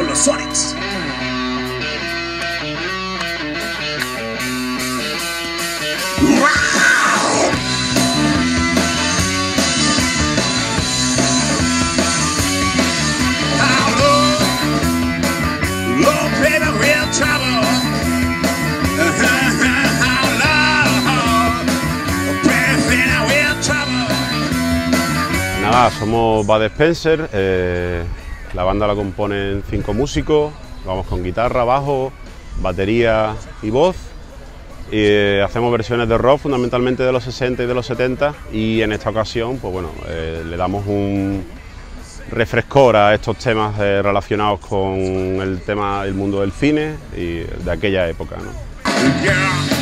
con los Sonics. Nada, somos Bad Spencer, eh, la banda la componen cinco músicos, vamos con guitarra, bajo, batería y voz. Eh, hacemos versiones de rock fundamentalmente de los 60 y de los 70 y en esta ocasión pues bueno, eh, le damos un refrescor a estos temas eh, relacionados con el tema del mundo del cine y de aquella época. ¿no?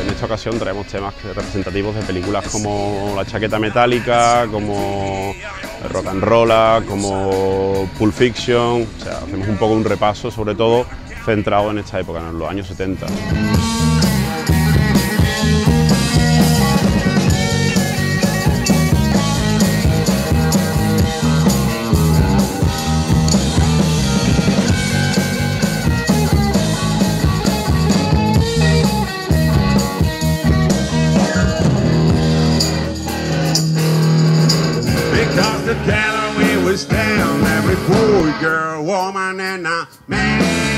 En esta ocasión traemos temas representativos de películas como La chaqueta metálica, como Rock and Rolla, como Pulp Fiction, o sea, hacemos un poco un repaso, sobre todo centrado en esta época, en los años 70. Because the calorie was down, every boy, girl, woman, and a man.